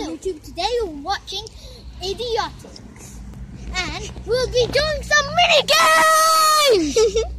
on YouTube. Today we're watching Idiotics. And we'll be doing some mini games!